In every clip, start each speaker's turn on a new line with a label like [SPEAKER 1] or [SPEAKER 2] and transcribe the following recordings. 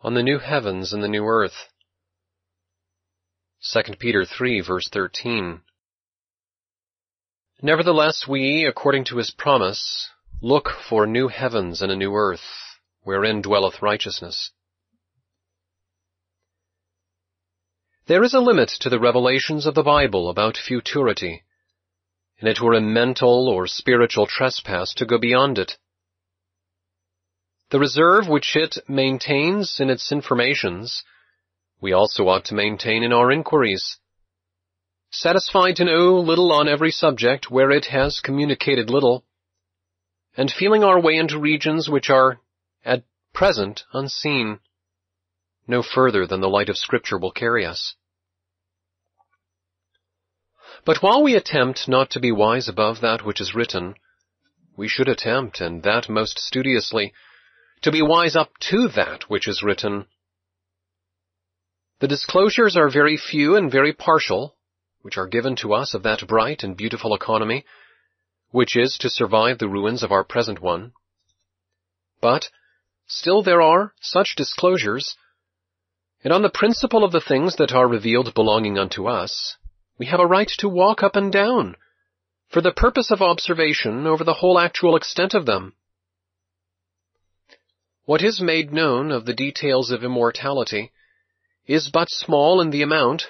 [SPEAKER 1] on the new heavens and the new earth. 2 Peter 3 verse 13. Nevertheless we, according to his promise, look for new heavens and a new earth, wherein dwelleth righteousness. There is a limit to the revelations of the Bible about futurity, and it were a mental or spiritual trespass to go beyond it. The reserve which it maintains in its informations, we also ought to maintain in our inquiries. Satisfied to know little on every subject where it has communicated little, and feeling our way into regions which are, at present, unseen, no further than the light of Scripture will carry us. But while we attempt not to be wise above that which is written, we should attempt, and that most studiously, to be wise up to that which is written. The disclosures are very few and very partial, which are given to us of that bright and beautiful economy, which is to survive the ruins of our present one. But still there are such disclosures, and on the principle of the things that are revealed belonging unto us, we have a right to walk up and down, for the purpose of observation over the whole actual extent of them. What is made known of the details of immortality is but small in the amount,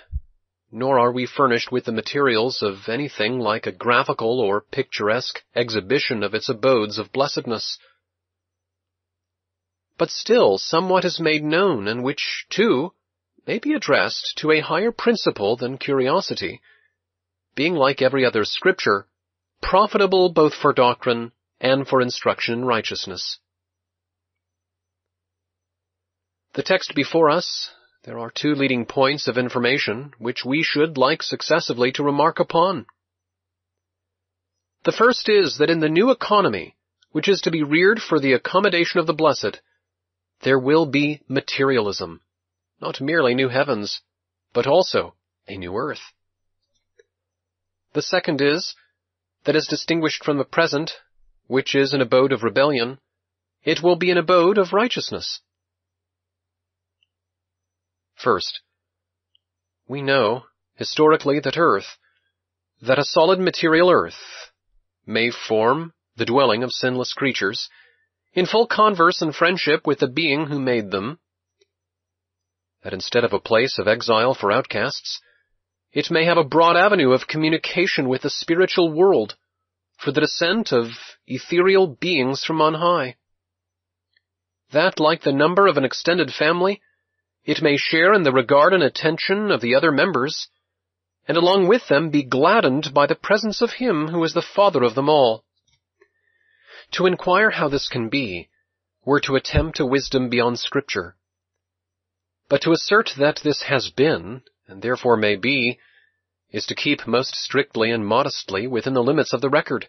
[SPEAKER 1] nor are we furnished with the materials of anything like a graphical or picturesque exhibition of its abodes of blessedness. But still somewhat is made known, and which, too, may be addressed to a higher principle than curiosity, being like every other scripture, profitable both for doctrine and for instruction in righteousness. The text before us, there are two leading points of information which we should like successively to remark upon. The first is that in the new economy, which is to be reared for the accommodation of the blessed, there will be materialism, not merely new heavens, but also a new earth. The second is, that as distinguished from the present, which is an abode of rebellion, it will be an abode of righteousness. First, we know, historically, that Earth, that a solid material Earth, may form the dwelling of sinless creatures, in full converse and friendship with the being who made them, that instead of a place of exile for outcasts, it may have a broad avenue of communication with the spiritual world for the descent of ethereal beings from on high. That, like the number of an extended family, it may share in the regard and attention of the other members, and along with them be gladdened by the presence of Him who is the Father of them all. To inquire how this can be, were to attempt a wisdom beyond Scripture. But to assert that this has been, and therefore may be, is to keep most strictly and modestly within the limits of the record.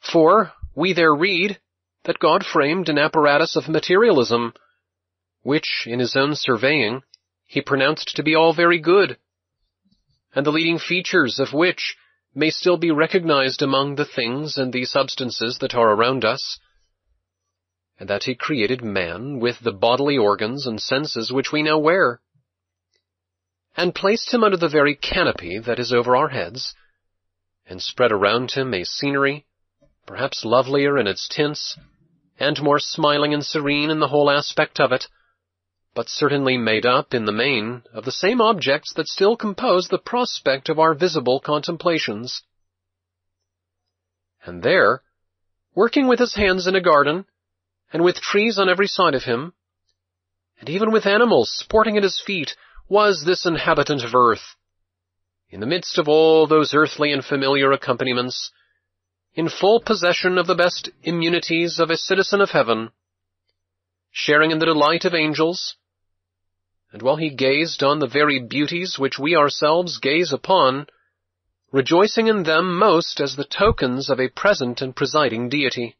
[SPEAKER 1] For we there read that God framed an apparatus of materialism, which, in his own surveying, he pronounced to be all very good, and the leading features of which may still be recognized among the things and the substances that are around us, and that he created man with the bodily organs and senses which we now wear, and placed him under the very canopy that is over our heads, and spread around him a scenery, perhaps lovelier in its tints, and more smiling and serene in the whole aspect of it, but certainly made up, in the main, of the same objects that still compose the prospect of our visible contemplations. And there, working with his hands in a garden, and with trees on every side of him, and even with animals sporting at his feet, was this inhabitant of earth, in the midst of all those earthly and familiar accompaniments, in full possession of the best immunities of a citizen of heaven, sharing in the delight of angels, and while he gazed on the very beauties which we ourselves gaze upon, rejoicing in them most as the tokens of a present and presiding deity.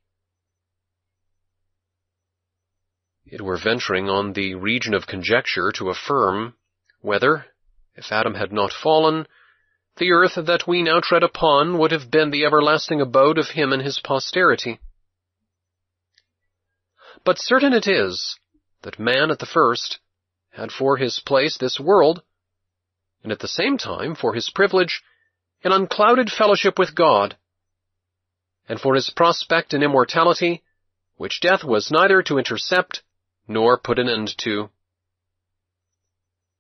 [SPEAKER 1] It were venturing on the region of conjecture to affirm whether, if Adam had not fallen, the earth that we now tread upon would have been the everlasting abode of him and his posterity. But certain it is that man at the first had for his place this world, and at the same time for his privilege an unclouded fellowship with God, and for his prospect in immortality, which death was neither to intercept nor put an end to.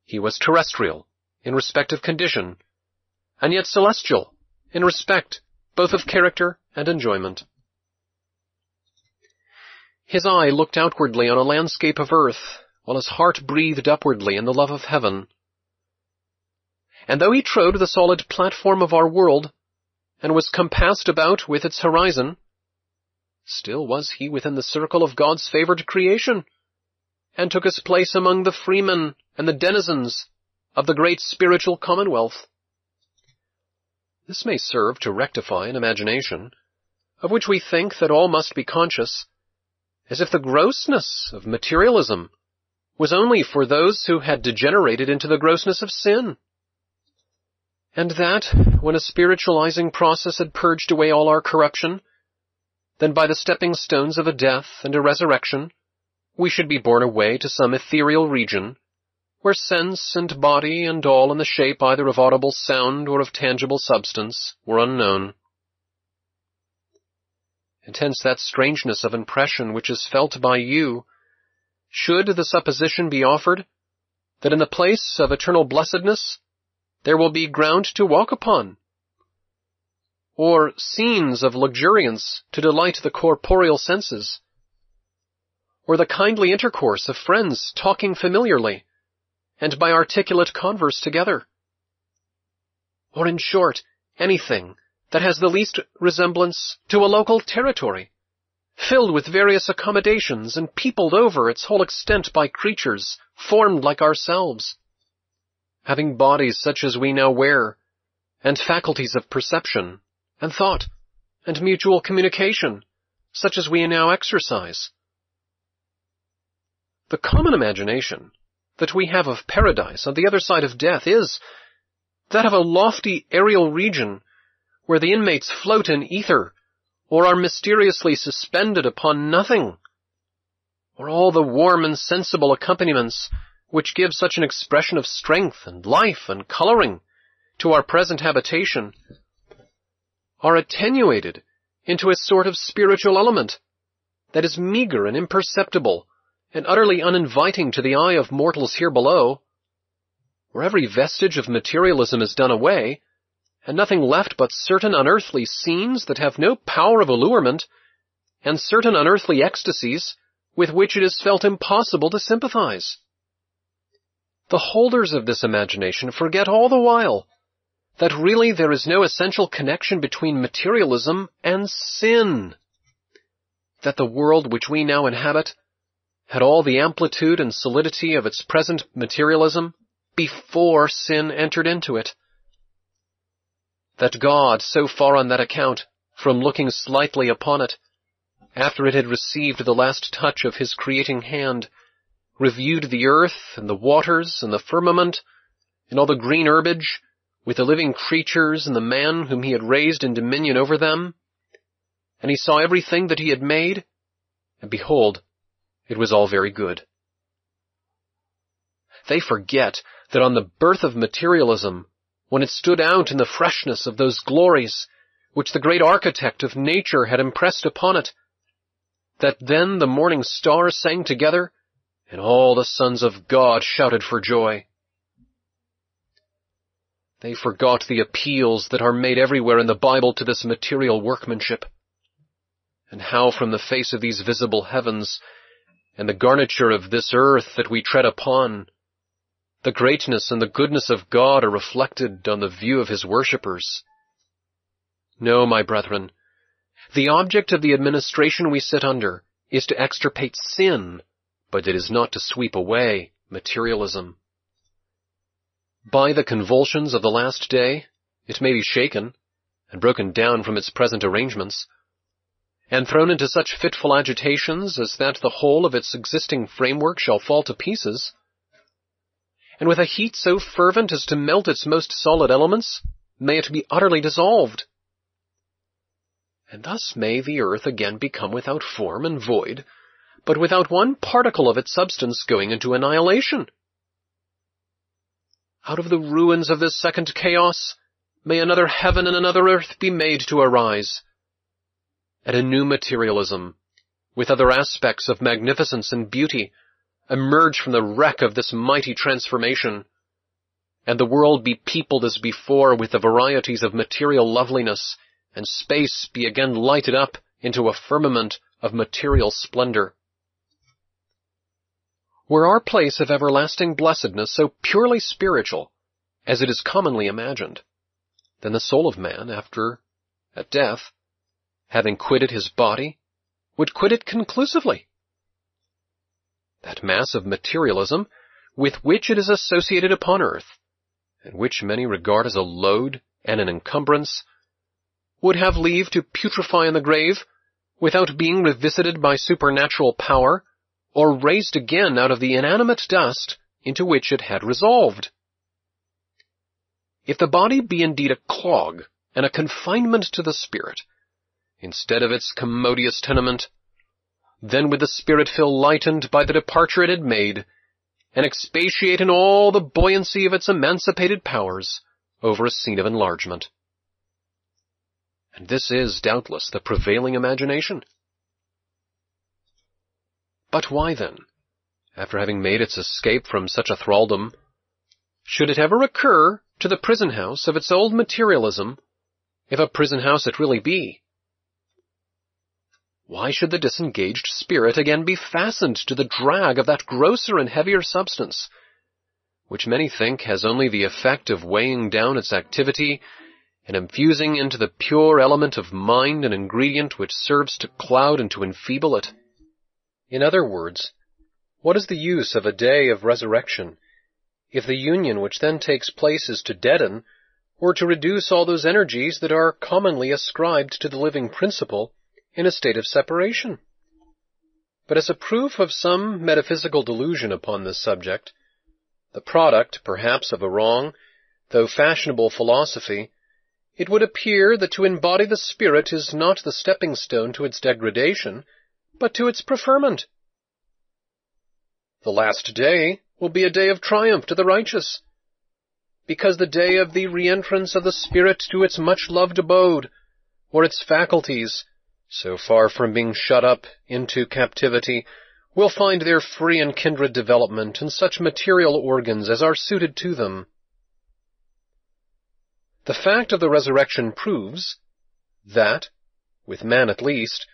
[SPEAKER 1] He was terrestrial in respect of condition, and yet celestial in respect both of character and enjoyment. His eye looked outwardly on a landscape of earth, while his heart breathed upwardly in the love of heaven. And though he trode the solid platform of our world, and was compassed about with its horizon, still was he within the circle of God's favored creation, and took his place among the freemen and the denizens of the great spiritual commonwealth. This may serve to rectify an imagination, of which we think that all must be conscious, as if the grossness of materialism was only for those who had degenerated into the grossness of sin. And that, when a spiritualizing process had purged away all our corruption, then by the stepping stones of a death and a resurrection, we should be borne away to some ethereal region, where sense and body and all in the shape either of audible sound or of tangible substance were unknown and hence that strangeness of impression which is felt by you, should the supposition be offered that in the place of eternal blessedness there will be ground to walk upon, or scenes of luxuriance to delight the corporeal senses, or the kindly intercourse of friends talking familiarly, and by articulate converse together, or in short, anything that has the least resemblance to a local territory, filled with various accommodations and peopled over its whole extent by creatures formed like ourselves, having bodies such as we now wear, and faculties of perception, and thought, and mutual communication, such as we now exercise. The common imagination that we have of paradise on the other side of death is that of a lofty aerial region where the inmates float in ether, or are mysteriously suspended upon nothing, or all the warm and sensible accompaniments which give such an expression of strength and life and coloring to our present habitation, are attenuated into a sort of spiritual element that is meager and imperceptible and utterly uninviting to the eye of mortals here below, where every vestige of materialism is done away, and nothing left but certain unearthly scenes that have no power of allurement, and certain unearthly ecstasies with which it is felt impossible to sympathize. The holders of this imagination forget all the while that really there is no essential connection between materialism and sin. That the world which we now inhabit had all the amplitude and solidity of its present materialism before sin entered into it that God, so far on that account, from looking slightly upon it, after it had received the last touch of his creating hand, reviewed the earth and the waters and the firmament and all the green herbage, with the living creatures and the man whom he had raised in dominion over them. And he saw everything that he had made, and behold, it was all very good. They forget that on the birth of materialism, when it stood out in the freshness of those glories which the great architect of nature had impressed upon it, that then the morning stars sang together, and all the sons of God shouted for joy. They forgot the appeals that are made everywhere in the Bible to this material workmanship, and how from the face of these visible heavens, and the garniture of this earth that we tread upon, the greatness and the goodness of God are reflected on the view of his worshippers. No, my brethren, the object of the administration we sit under is to extirpate sin, but it is not to sweep away materialism. By the convulsions of the last day, it may be shaken and broken down from its present arrangements, and thrown into such fitful agitations as that the whole of its existing framework shall fall to pieces, and with a heat so fervent as to melt its most solid elements, may it be utterly dissolved. And thus may the earth again become without form and void, but without one particle of its substance going into annihilation. Out of the ruins of this second chaos, may another heaven and another earth be made to arise, and a new materialism, with other aspects of magnificence and beauty, emerge from the wreck of this mighty transformation, and the world be peopled as before with the varieties of material loveliness, and space be again lighted up into a firmament of material splendor. Were our place of everlasting blessedness so purely spiritual as it is commonly imagined, then the soul of man, after, at death, having quitted his body, would quit it conclusively. That mass of materialism with which it is associated upon earth, and which many regard as a load and an encumbrance, would have leave to putrefy in the grave without being revisited by supernatural power or raised again out of the inanimate dust into which it had resolved. If the body be indeed a clog and a confinement to the spirit, instead of its commodious tenement, then would the spirit feel lightened by the departure it had made, and expatiate in all the buoyancy of its emancipated powers over a scene of enlargement. And this is, doubtless, the prevailing imagination. But why then, after having made its escape from such a thraldom, should it ever occur to the prison house of its old materialism, if a prison house it really be? Why should the disengaged spirit again be fastened to the drag of that grosser and heavier substance, which many think has only the effect of weighing down its activity and infusing into the pure element of mind an ingredient which serves to cloud and to enfeeble it? In other words, what is the use of a day of resurrection if the union which then takes place is to deaden or to reduce all those energies that are commonly ascribed to the living principle in a state of separation? But as a proof of some metaphysical delusion upon this subject, the product, perhaps, of a wrong, though fashionable philosophy, it would appear that to embody the spirit is not the stepping stone to its degradation, but to its preferment. The last day will be a day of triumph to the righteous, because the day of the reentrance of the Spirit to its much-loved abode, or its faculties, so far from being shut up into captivity, will find their free and kindred development in such material organs as are suited to them. The fact of the resurrection proves that, with man at least,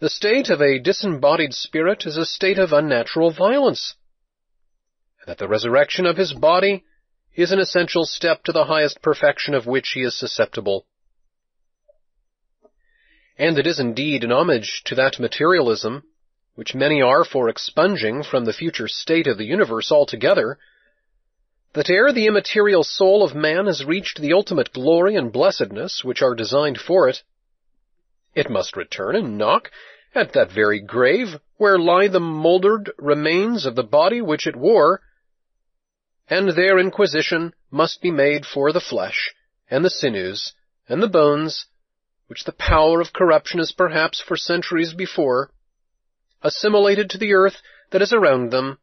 [SPEAKER 1] the state of a disembodied spirit is a state of unnatural violence, and that the resurrection of his body is an essential step to the highest perfection of which he is susceptible. And it is indeed an homage to that materialism, which many are for expunging from the future state of the universe altogether, that ere the immaterial soul of man has reached the ultimate glory and blessedness which are designed for it, it must return and knock at that very grave where lie the mouldered remains of the body which it wore, and their inquisition must be made for the flesh, and the sinews, and the bones, which the power of corruption has perhaps for centuries before assimilated to the earth that is around them,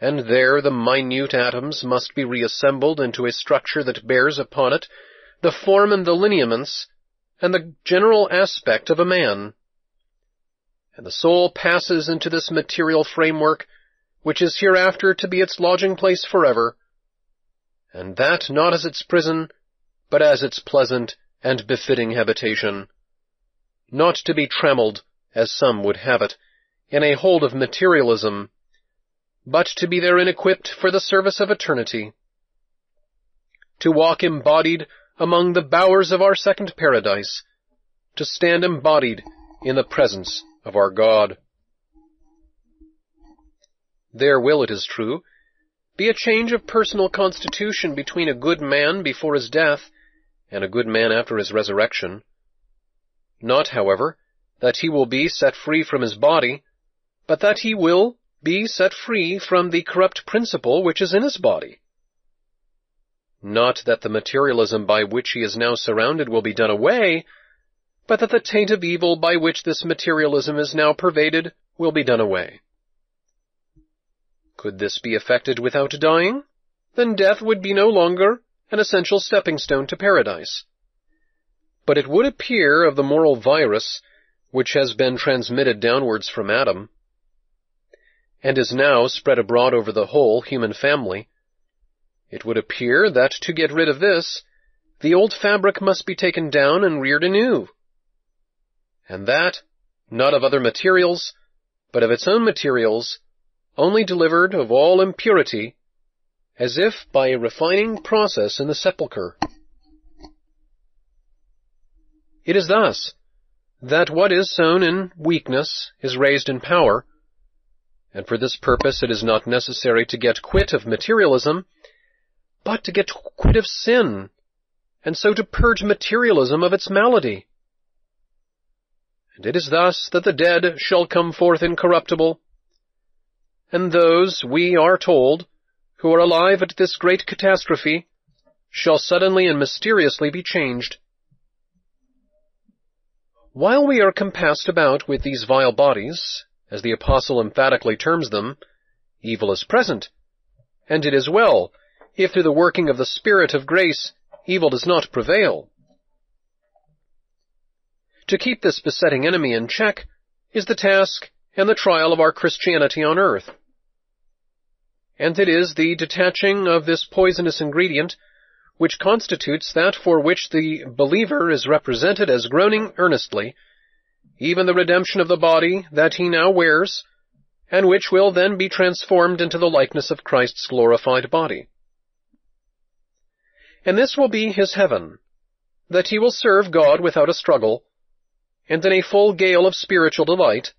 [SPEAKER 1] and there the minute atoms must be reassembled into a structure that bears upon it the form and the lineaments and the general aspect of a man. And the soul passes into this material framework, which is hereafter to be its lodging place forever, and that not as its prison, but as its pleasant and befitting habitation, not to be trammelled, as some would have it, in a hold of materialism, but to be therein equipped for the service of eternity, to walk embodied among the bowers of our second paradise, to stand embodied in the presence of our God. There will, it is true, be a change of personal constitution between a good man before his death and a good man after his resurrection. Not, however, that he will be set free from his body, but that he will be set free from the corrupt principle which is in his body. Not that the materialism by which he is now surrounded will be done away, but that the taint of evil by which this materialism is now pervaded will be done away. Could this be effected without dying? Then death would be no longer an essential stepping stone to paradise. But it would appear of the moral virus which has been transmitted downwards from Adam, and is now spread abroad over the whole human family, it would appear that to get rid of this, the old fabric must be taken down and reared anew. And that, not of other materials, but of its own materials, only delivered of all impurity, as if by a refining process in the sepulchre. It is thus that what is sown in weakness is raised in power, and for this purpose it is not necessary to get quit of materialism, but to get quit of sin, and so to purge materialism of its malady. And it is thus that the dead shall come forth incorruptible, and those, we are told, who are alive at this great catastrophe, shall suddenly and mysteriously be changed. While we are compassed about with these vile bodies, as the apostle emphatically terms them, evil is present, and it is well, if through the working of the Spirit of grace evil does not prevail. To keep this besetting enemy in check is the task and the trial of our Christianity on earth. And it is the detaching of this poisonous ingredient which constitutes that for which the believer is represented as groaning earnestly, even the redemption of the body that he now wears, and which will then be transformed into the likeness of Christ's glorified body. And this will be his heaven, that he will serve God without a struggle, and in a full gale of spiritual delight,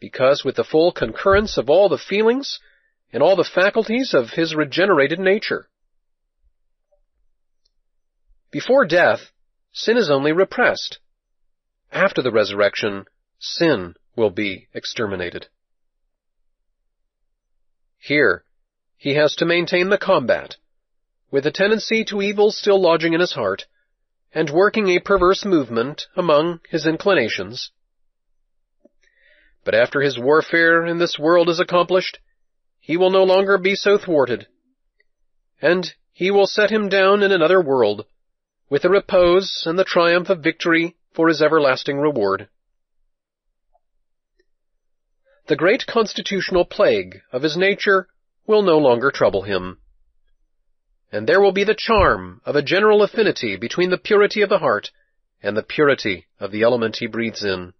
[SPEAKER 1] because with the full concurrence of all the feelings and all the faculties of his regenerated nature. Before death, sin is only repressed. After the resurrection, sin will be exterminated. Here, he has to maintain the combat, with a tendency to evil still lodging in his heart, and working a perverse movement among his inclinations. But after his warfare in this world is accomplished, he will no longer be so thwarted, and he will set him down in another world, with the repose and the triumph of victory for his everlasting reward. The great constitutional plague of his nature will no longer trouble him and there will be the charm of a general affinity between the purity of the heart and the purity of the element he breathes in.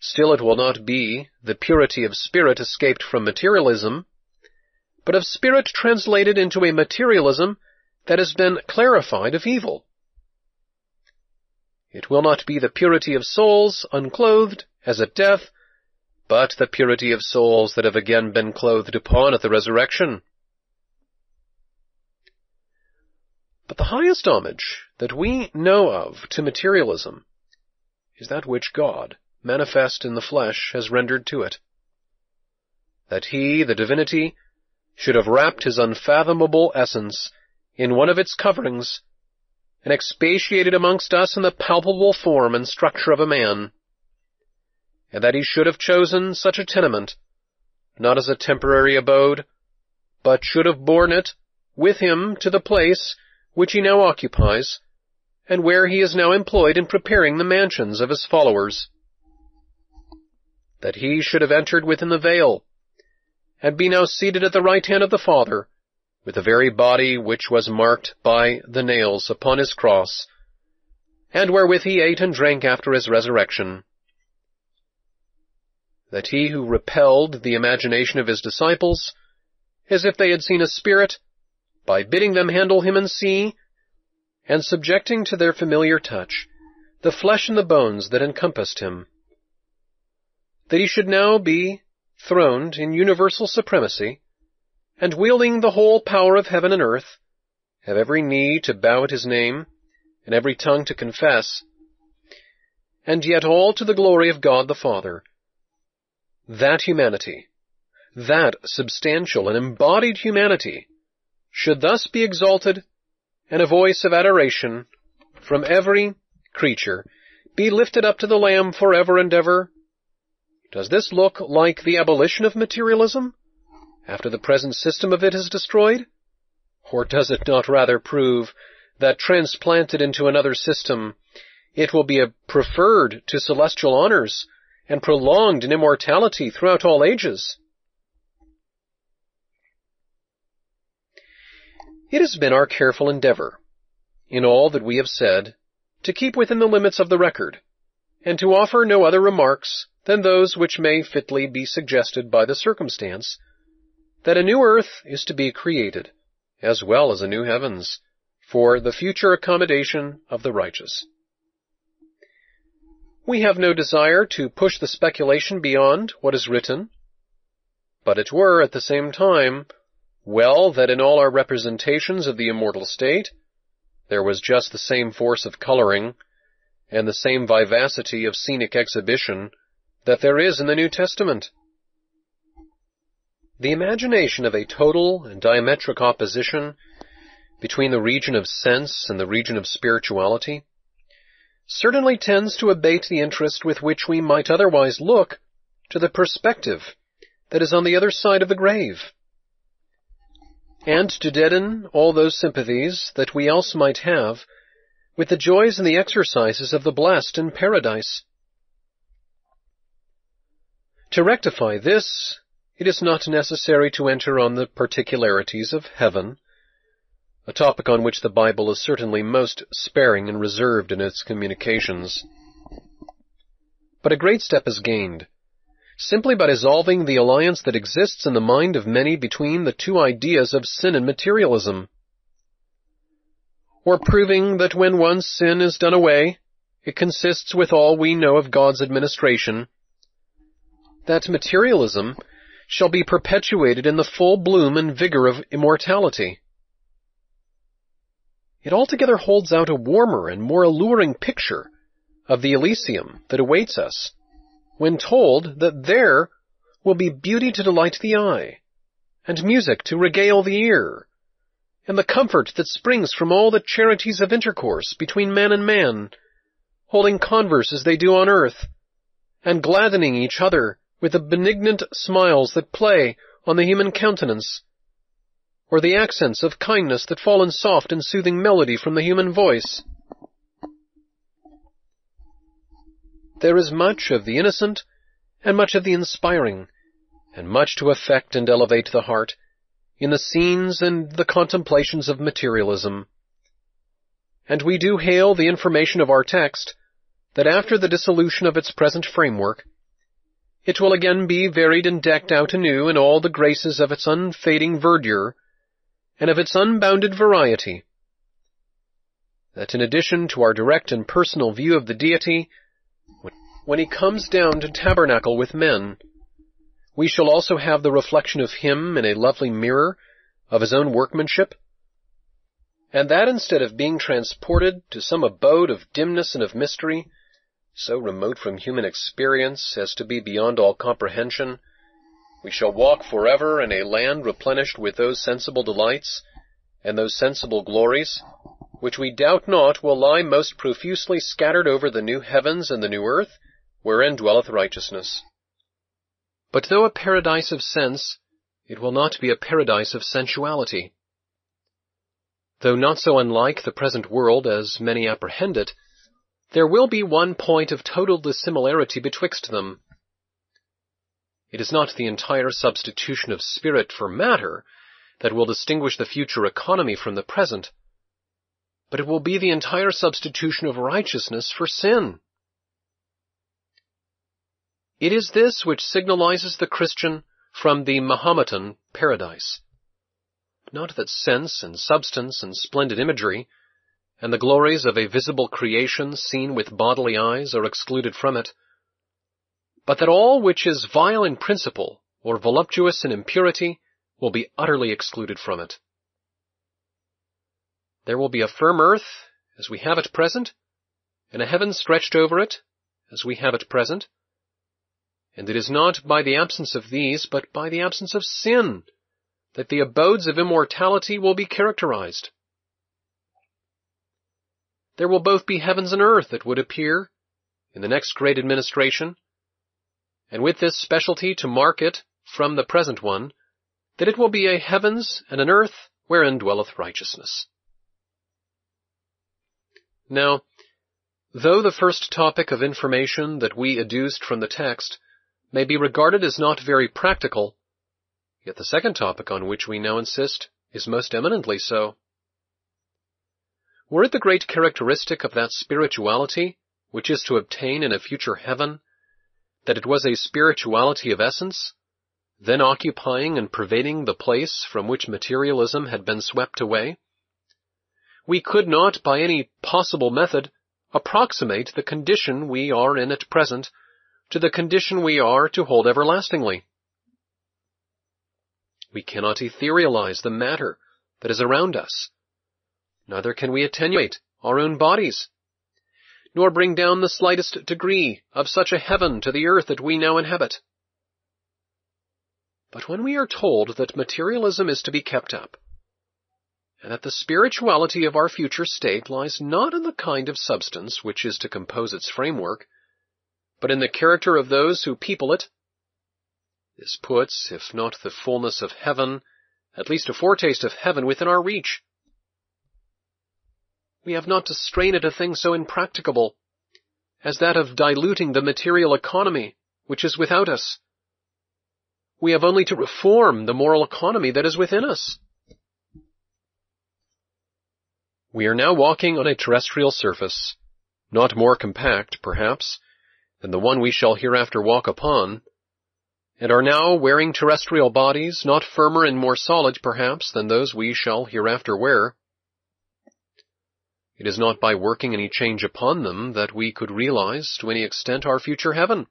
[SPEAKER 1] Still it will not be the purity of spirit escaped from materialism, but of spirit translated into a materialism that has been clarified of evil. It will not be the purity of souls unclothed as at death, but the purity of souls that have again been clothed upon at the resurrection. But the highest homage that we know of to materialism is that which God, manifest in the flesh, has rendered to it. That he, the divinity, should have wrapped his unfathomable essence in one of its coverings, and expatiated amongst us in the palpable form and structure of a man, and that he should have chosen such a tenement, not as a temporary abode, but should have borne it with him to the place which he now occupies, and where he is now employed in preparing the mansions of his followers. That he should have entered within the veil, and be now seated at the right hand of the Father, with the very body which was marked by the nails upon his cross, and wherewith he ate and drank after his resurrection. That he who repelled the imagination of his disciples, as if they had seen a spirit, by bidding them handle him and see, and subjecting to their familiar touch the flesh and the bones that encompassed him. That he should now be throned in universal supremacy, and wielding the whole power of heaven and earth, have every knee to bow at his name, and every tongue to confess, and yet all to the glory of God the Father. That humanity, that substantial and embodied humanity, should thus be exalted, and a voice of adoration from every creature be lifted up to the Lamb forever and ever? Does this look like the abolition of materialism, after the present system of it is destroyed? Or does it not rather prove that transplanted into another system, it will be preferred to celestial honors and prolonged in immortality throughout all ages? It has been our careful endeavor, in all that we have said, to keep within the limits of the record, and to offer no other remarks than those which may fitly be suggested by the circumstance that a new earth is to be created, as well as a new heavens, for the future accommodation of the righteous. We have no desire to push the speculation beyond what is written, but it were, at the same time, well that in all our representations of the immortal state, there was just the same force of coloring and the same vivacity of scenic exhibition that there is in the New Testament. The imagination of a total and diametric opposition between the region of sense and the region of spirituality certainly tends to abate the interest with which we might otherwise look to the perspective that is on the other side of the grave, and to deaden all those sympathies that we else might have with the joys and the exercises of the blessed in paradise. To rectify this, it is not necessary to enter on the particularities of heaven, a topic on which the Bible is certainly most sparing and reserved in its communications. But a great step is gained, simply by dissolving the alliance that exists in the mind of many between the two ideas of sin and materialism, or proving that when once sin is done away, it consists with all we know of God's administration, that materialism shall be perpetuated in the full bloom and vigor of immortality. It altogether holds out a warmer and more alluring picture of the Elysium that awaits us, when told that there will be beauty to delight the eye, and music to regale the ear, and the comfort that springs from all the charities of intercourse between man and man, holding converse as they do on earth, and gladdening each other with the benignant smiles that play on the human countenance, or the accents of kindness that fall in soft and soothing melody from the human voice. There is much of the innocent and much of the inspiring, and much to affect and elevate the heart in the scenes and the contemplations of materialism. And we do hail the information of our text that after the dissolution of its present framework, it will again be varied and decked out anew in all the graces of its unfading verdure and of its unbounded variety. That in addition to our direct and personal view of the deity, when he comes down to tabernacle with men, we shall also have the reflection of him in a lovely mirror of his own workmanship, and that instead of being transported to some abode of dimness and of mystery, so remote from human experience as to be beyond all comprehension, we shall walk forever in a land replenished with those sensible delights and those sensible glories, which we doubt not will lie most profusely scattered over the new heavens and the new earth, wherein dwelleth righteousness. But though a paradise of sense, it will not be a paradise of sensuality. Though not so unlike the present world as many apprehend it, there will be one point of total dissimilarity betwixt them, it is not the entire substitution of spirit for matter that will distinguish the future economy from the present, but it will be the entire substitution of righteousness for sin. It is this which signalizes the Christian from the Mahometan paradise. Not that sense and substance and splendid imagery, and the glories of a visible creation seen with bodily eyes are excluded from it, but that all which is vile in principle or voluptuous in impurity will be utterly excluded from it. There will be a firm earth, as we have at present, and a heaven stretched over it, as we have at present, and it is not by the absence of these, but by the absence of sin, that the abodes of immortality will be characterized. There will both be heavens and earth it would appear in the next great administration, and with this specialty to mark it from the present one, that it will be a heavens and an earth wherein dwelleth righteousness. Now, though the first topic of information that we adduced from the text may be regarded as not very practical, yet the second topic on which we now insist is most eminently so. Were it the great characteristic of that spirituality which is to obtain in a future heaven, that it was a spirituality of essence, then occupying and pervading the place from which materialism had been swept away, we could not by any possible method approximate the condition we are in at present to the condition we are to hold everlastingly. We cannot etherealize the matter that is around us. Neither can we attenuate our own bodies, nor bring down the slightest degree of such a heaven to the earth that we now inhabit. But when we are told that materialism is to be kept up, and that the spirituality of our future state lies not in the kind of substance which is to compose its framework, but in the character of those who people it, this puts, if not the fullness of heaven, at least a foretaste of heaven within our reach. We have not to strain at a thing so impracticable as that of diluting the material economy which is without us. We have only to reform the moral economy that is within us. We are now walking on a terrestrial surface, not more compact, perhaps, than the one we shall hereafter walk upon, and are now wearing terrestrial bodies, not firmer and more solid, perhaps, than those we shall hereafter wear. It is not by working any change upon them that we could realize to any extent our future heaven.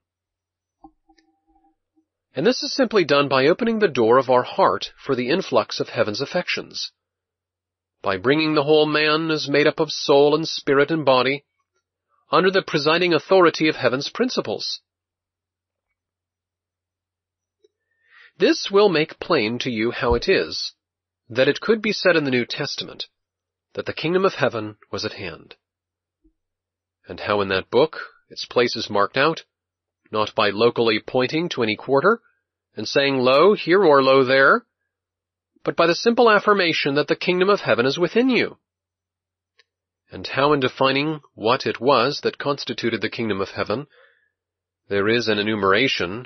[SPEAKER 1] And this is simply done by opening the door of our heart for the influx of heaven's affections. By bringing the whole man as made up of soul and spirit and body under the presiding authority of heaven's principles. This will make plain to you how it is that it could be said in the New Testament that the kingdom of heaven was at hand, and how in that book its place is marked out, not by locally pointing to any quarter and saying lo here or lo there, but by the simple affirmation that the kingdom of heaven is within you. And how in defining what it was that constituted the kingdom of heaven, there is an enumeration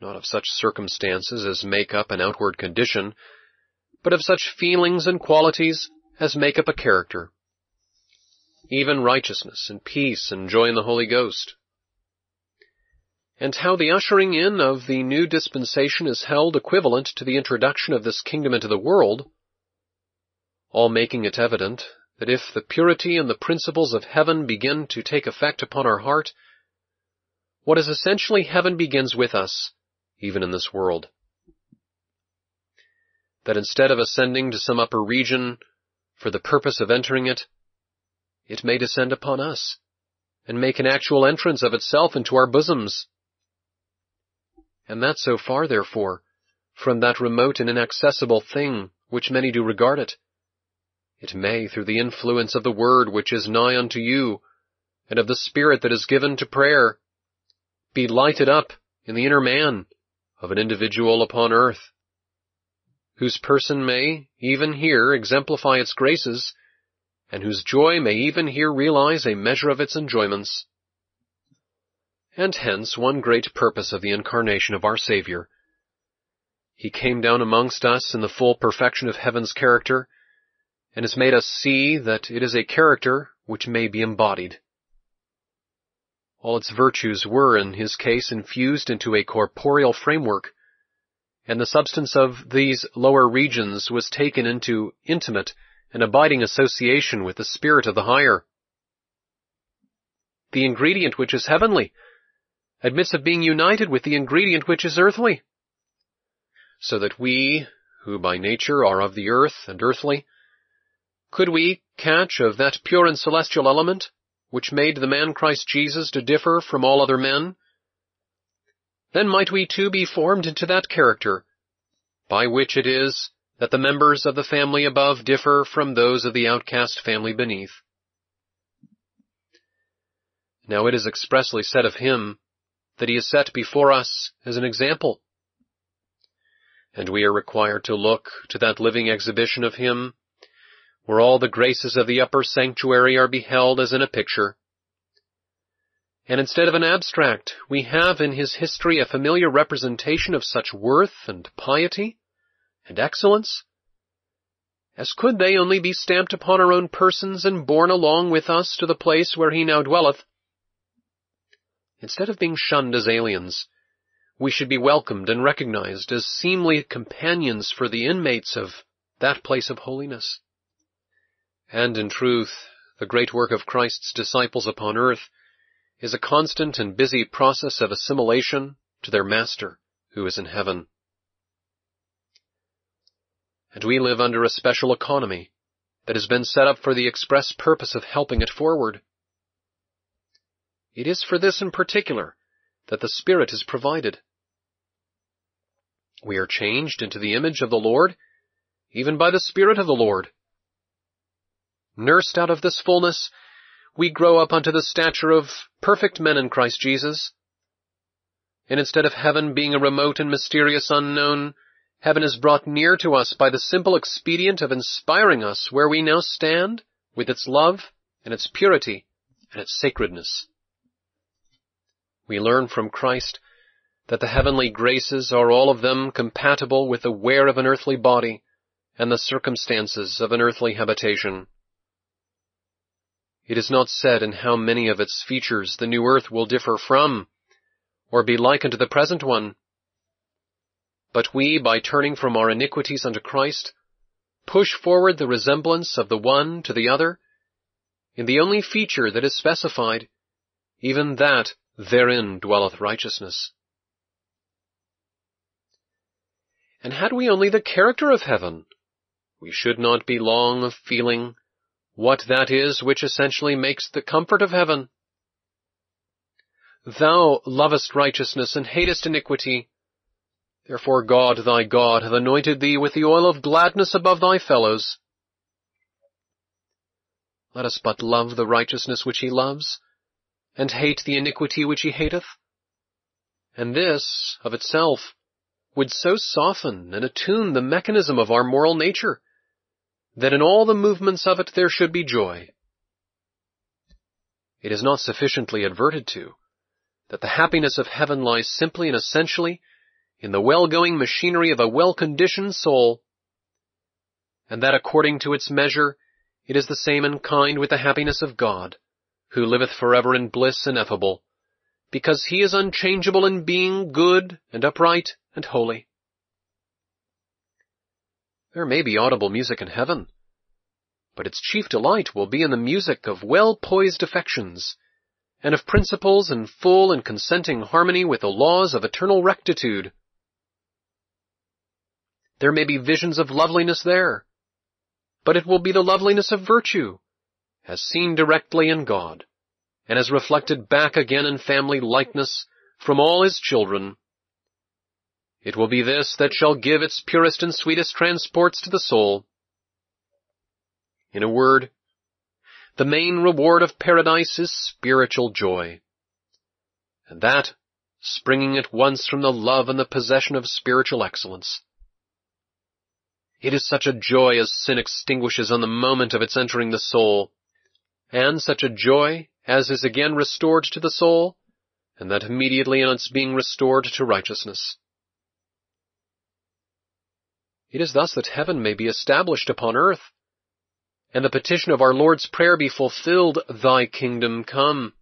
[SPEAKER 1] not of such circumstances as make up an outward condition, but of such feelings and qualities as make up a character. Even righteousness and peace and joy in the Holy Ghost. And how the ushering in of the new dispensation is held equivalent to the introduction of this kingdom into the world, all making it evident that if the purity and the principles of heaven begin to take effect upon our heart, what is essentially heaven begins with us, even in this world. That instead of ascending to some upper region for the purpose of entering it, it may descend upon us and make an actual entrance of itself into our bosoms. And that so far, therefore, from that remote and inaccessible thing which many do regard it. It may, through the influence of the word which is nigh unto you, and of the spirit that is given to prayer, be lighted up in the inner man of an individual upon earth, whose person may even here exemplify its graces, and whose joy may even here realize a measure of its enjoyments. And hence one great purpose of the incarnation of our Saviour. He came down amongst us in the full perfection of heaven's character, and has made us see that it is a character which may be embodied. All its virtues were, in his case, infused into a corporeal framework, and the substance of these lower regions was taken into intimate and abiding association with the spirit of the higher. The ingredient which is heavenly admits of being united with the ingredient which is earthly, so that we, who by nature are of the earth and earthly, could we catch of that pure and celestial element which made the man Christ Jesus to differ from all other men? Then might we too be formed into that character, by which it is that the members of the family above differ from those of the outcast family beneath. Now it is expressly said of him that he is set before us as an example. And we are required to look to that living exhibition of him, where all the graces of the upper sanctuary are beheld as in a picture. And instead of an abstract, we have in his history a familiar representation of such worth and piety and excellence as could they only be stamped upon our own persons and borne along with us to the place where he now dwelleth. Instead of being shunned as aliens, we should be welcomed and recognized as seemly companions for the inmates of that place of holiness. And in truth, the great work of Christ's disciples upon earth is a constant and busy process of assimilation to their Master who is in heaven. And we live under a special economy that has been set up for the express purpose of helping it forward. It is for this in particular that the Spirit is provided. We are changed into the image of the Lord, even by the Spirit of the Lord. Nursed out of this fullness, we grow up unto the stature of perfect men in Christ Jesus. And instead of heaven being a remote and mysterious unknown, heaven is brought near to us by the simple expedient of inspiring us where we now stand with its love and its purity and its sacredness. We learn from Christ that the heavenly graces are all of them compatible with the wear of an earthly body and the circumstances of an earthly habitation. It is not said in how many of its features the new earth will differ from, or be like unto the present one. But we, by turning from our iniquities unto Christ, push forward the resemblance of the one to the other in the only feature that is specified, even that therein dwelleth righteousness. And had we only the character of heaven, we should not be long of feeling what that is which essentially makes the comfort of heaven. Thou lovest righteousness and hatest iniquity. Therefore God thy God hath anointed thee with the oil of gladness above thy fellows. Let us but love the righteousness which he loves, and hate the iniquity which he hateth. And this, of itself, would so soften and attune the mechanism of our moral nature, that in all the movements of it there should be joy. It is not sufficiently adverted to that the happiness of heaven lies simply and essentially in the well-going machinery of a well-conditioned soul, and that according to its measure it is the same in kind with the happiness of God who liveth forever in bliss ineffable, because he is unchangeable in being good and upright and holy. There may be audible music in heaven, but its chief delight will be in the music of well-poised affections, and of principles in full and consenting harmony with the laws of eternal rectitude. There may be visions of loveliness there, but it will be the loveliness of virtue, as seen directly in God, and as reflected back again in family likeness from all his children. It will be this that shall give its purest and sweetest transports to the soul. In a word, the main reward of paradise is spiritual joy. And that, springing at once from the love and the possession of spiritual excellence. It is such a joy as sin extinguishes on the moment of its entering the soul, and such a joy as is again restored to the soul, and that immediately on its being restored to righteousness. It is thus that heaven may be established upon earth, and the petition of our Lord's Prayer be fulfilled, Thy kingdom come.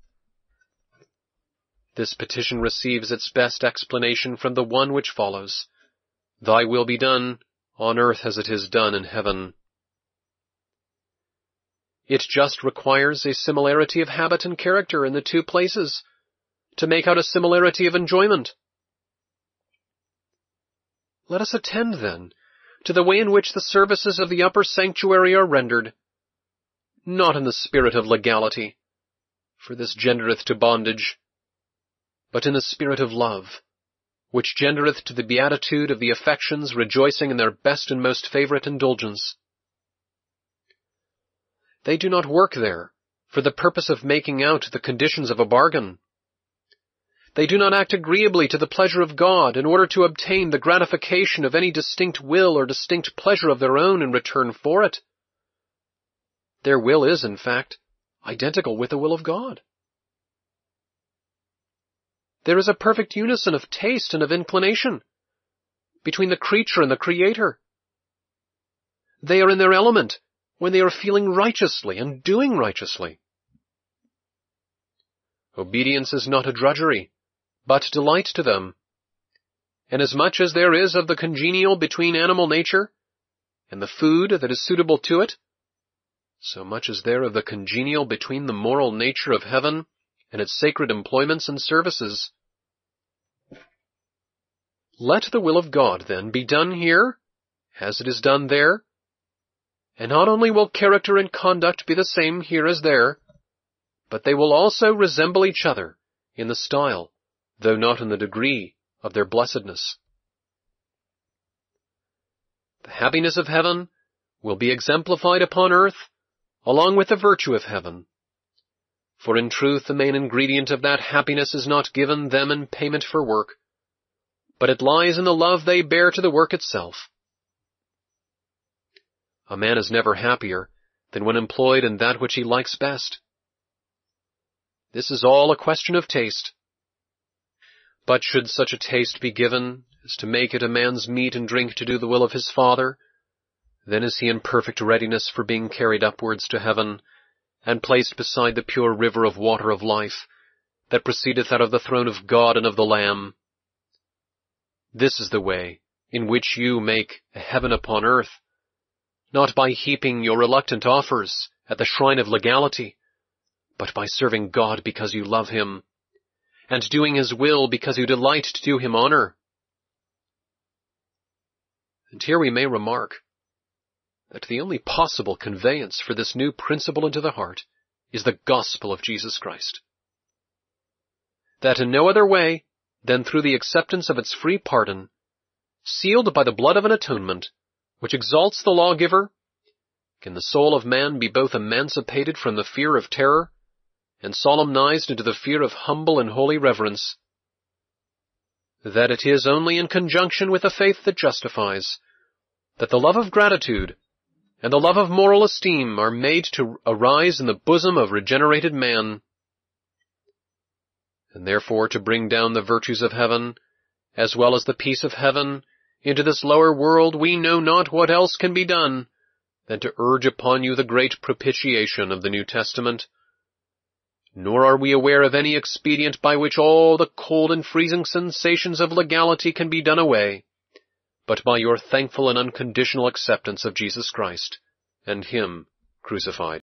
[SPEAKER 1] This petition receives its best explanation from the one which follows, Thy will be done, on earth as it is done in heaven. It just requires a similarity of habit and character in the two places to make out a similarity of enjoyment. Let us attend, then, to the way in which the services of the upper sanctuary are rendered, not in the spirit of legality, for this gendereth to bondage, but in the spirit of love, which gendereth to the beatitude of the affections rejoicing in their best and most favourite indulgence. They do not work there for the purpose of making out the conditions of a bargain. They do not act agreeably to the pleasure of God in order to obtain the gratification of any distinct will or distinct pleasure of their own in return for it. Their will is, in fact, identical with the will of God. There is a perfect unison of taste and of inclination between the creature and the Creator. They are in their element when they are feeling righteously and doing righteously. Obedience is not a drudgery, but delight to them. And as much as there is of the congenial between animal nature and the food that is suitable to it, so much is there of the congenial between the moral nature of heaven and its sacred employments and services. Let the will of God, then, be done here, as it is done there, and not only will character and conduct be the same here as there, but they will also resemble each other in the style, though not in the degree, of their blessedness. The happiness of heaven will be exemplified upon earth along with the virtue of heaven. For in truth the main ingredient of that happiness is not given them in payment for work, but it lies in the love they bear to the work itself. A man is never happier than when employed in that which he likes best. This is all a question of taste. But should such a taste be given as to make it a man's meat and drink to do the will of his Father, then is he in perfect readiness for being carried upwards to heaven, and placed beside the pure river of water of life, that proceedeth out of the throne of God and of the Lamb, this is the way in which you make a heaven upon earth, not by heaping your reluctant offers at the shrine of legality, but by serving God because you love Him, and doing His will because you delight to do Him honor. And here we may remark that the only possible conveyance for this new principle into the heart is the gospel of Jesus Christ. That in no other way than through the acceptance of its free pardon, sealed by the blood of an atonement, which exalts the lawgiver, can the soul of man be both emancipated from the fear of terror and solemnized into the fear of humble and holy reverence. That it is only in conjunction with a faith that justifies, that the love of gratitude and the love of moral esteem are made to arise in the bosom of regenerated man, and therefore to bring down the virtues of heaven, as well as the peace of heaven, into this lower world, we know not what else can be done than to urge upon you the great propitiation of the New Testament. Nor are we aware of any expedient by which all the cold and freezing sensations of legality can be done away, but by your thankful and unconditional acceptance of Jesus Christ, and Him crucified.